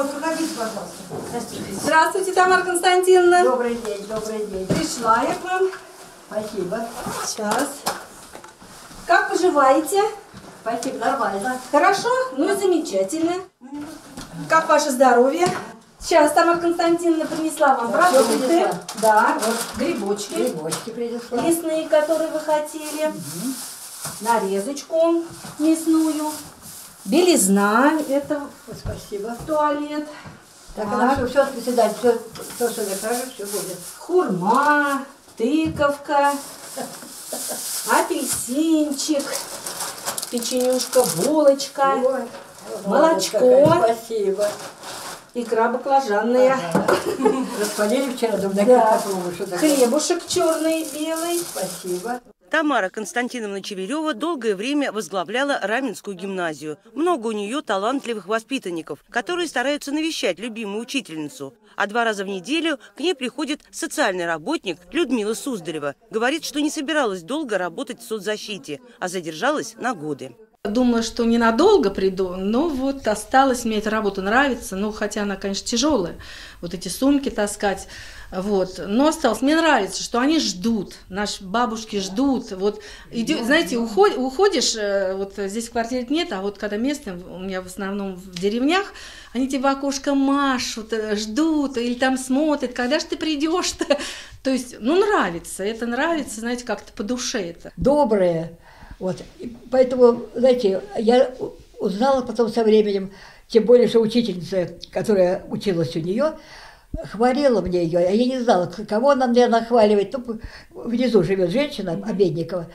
Вот, проходите, пожалуйста. Здравствуйте, Тамара Константиновна. Добрый день, добрый день. Пришла я к вам. Спасибо. Сейчас. Как поживаете? Спасибо, нормально. Хорошо? Ну и замечательно. Как ваше здоровье? Сейчас Тамара Константиновна принесла вам Да, продукты. Да, вот грибочки. Грибочки принесла. Лесные, которые вы хотели. Нарезочку мясную. Белизна. Это Спасибо. туалет. Так, Так. она все, все, председатель, все, то, что накажет, все будет. Хурма, тыковка, апельсинчик, печенюшка, булочка, Ой, молочко. Спасибо. икра баклажанная, Распалили вчера, думаю, Да. хлебушек черный, белый. Спасибо. Тамара Константиновна Чеверева долгое время возглавляла Раменскую гимназию. Много у нее талантливых воспитанников, которые стараются навещать любимую учительницу. А два раза в неделю к ней приходит социальный работник Людмила Суздарева. Говорит, что не собиралась долго работать в соцзащите, а задержалась на годы. Думала, что ненадолго приду, но вот осталось, мне эта работа нравится, ну, хотя она, конечно, тяжелая, вот эти сумки таскать, вот, но осталось. Мне нравится, что они ждут, наши бабушки ждут, вот, иди- знаете, уход- уходишь, э, вот здесь в квартире нет, а вот когда местные, у меня в основном в деревнях, они тебе в окошко машут, э, ждут, или там смотрят, когда же ты придешь-то, то есть, ну, нравится, это нравится, знаете, как-то по душе это. добрые. Вот. И поэтому, знаете, я узнала потом со временем, тем более, что учительница, которая училась у нее, хвалила мне ее, а я не знала, кого она мне нахваливает. Ну, внизу живет женщина, Обедникова.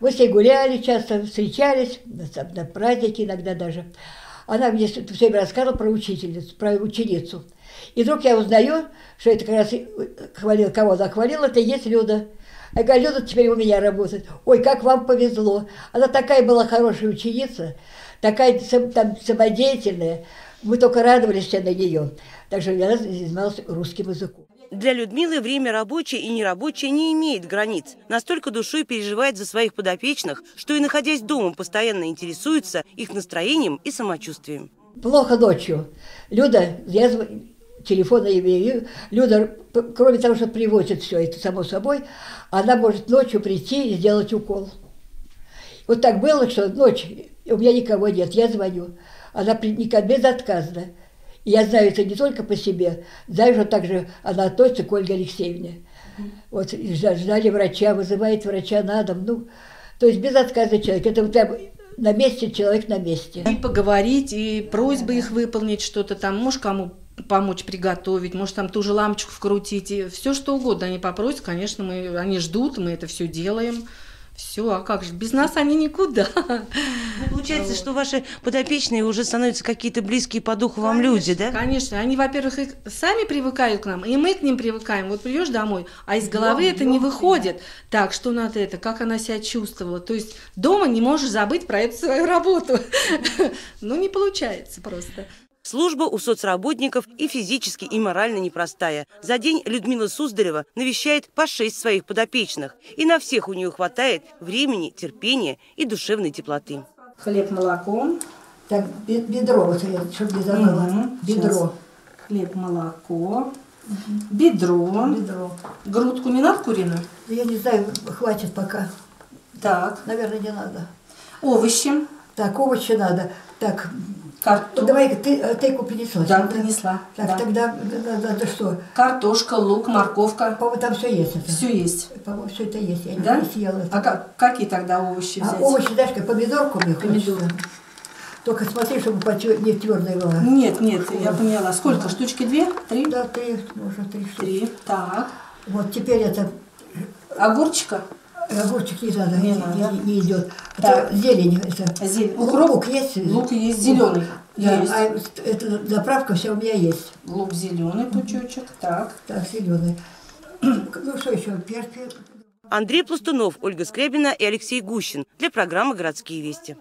Мы с ней гуляли часто, встречались, на, праздники иногда даже. Она мне все время рассказывала про учительницу, про ученицу. И вдруг я узнаю, что это как раз э, хвалил, кого она хвалила, это и есть Люда. Я говорю, Люда теперь у меня работает. Ой, как вам повезло. Она такая была хорошая ученица, такая там, самодеятельная. Мы только радовались все на нее. Так что я занималась русским языком. Для Людмилы время рабочее и нерабочее не имеет границ. Настолько душой переживает за своих подопечных, что и находясь дома постоянно интересуется их настроением и самочувствием. Плохо ночью. Люда, я зв- телефон имею. Люда, кроме того, что привозит все это само собой, она может ночью прийти и сделать укол. Вот так было, что ночь, у меня никого нет, я звоню. Она безотказна. И я знаю это не только по себе, знаю, что также она относится к Ольге Алексеевне. Вот ждали врача, вызывает врача на дом. Ну, то есть безотказный человек. Это вот прям на месте человек на месте. И поговорить, и просьбы их выполнить, что-то там, может, кому помочь приготовить, может, там ту же лампочку вкрутить, и все что угодно они попросят, конечно, мы, они ждут, мы это все делаем. Все, а как же, без нас они никуда. Ну, Получается, что ваши подопечные уже становятся какие-то близкие по духу вам люди, да? Конечно, они, во-первых, сами привыкают к нам, и мы к ним привыкаем. Вот придешь домой, а из головы это не выходит. Так, что надо это, как она себя чувствовала. То есть дома не можешь забыть про эту свою работу. Ну, не получается просто. Служба у соцработников и физически, и морально непростая. За день Людмила Суздарева навещает по шесть своих подопечных. И на всех у нее хватает времени, терпения и душевной теплоты. Хлеб, молоко, Так, бе- бедро, вот я, чтобы не забыла. Мгм, Бедро. щас. хлеб, молоко, бедро. Бедро. Грудку не надо куриную? Я не знаю, хватит пока. Так. Наверное, не надо. Овощи. Так, овощи надо. Так, Картошка. давай ты э, тейку принесла. Да, принесла. Так, да. тогда надо, надо что? Картошка, лук, морковка. По-моему, там все есть. Это. Все есть. По-моему, все это есть. Я Да? не съела. это. А как- какие тогда овощи А взять? овощи, знаешь, как помидорку мне Помидор. хочется. Только смотри, чтобы не твердая была. Нет, нет, я поняла. Сколько? Штучки две? Три? Да, три, может, три. Три. Так. Вот теперь это Огурчика. Огурчик не надо, Не не, надо. не- не идет. Так. Это зелень. Это. Зелень. Лук, лук есть? Лук есть зеленый. Да, Есть. а эта заправка вся у меня есть. Лук зеленый пучочек. Так. Так, зеленый. Ну что еще? Перец. Андрей Пластунов, Ольга Скрябина и Алексей Гущин для программы «Городские вести».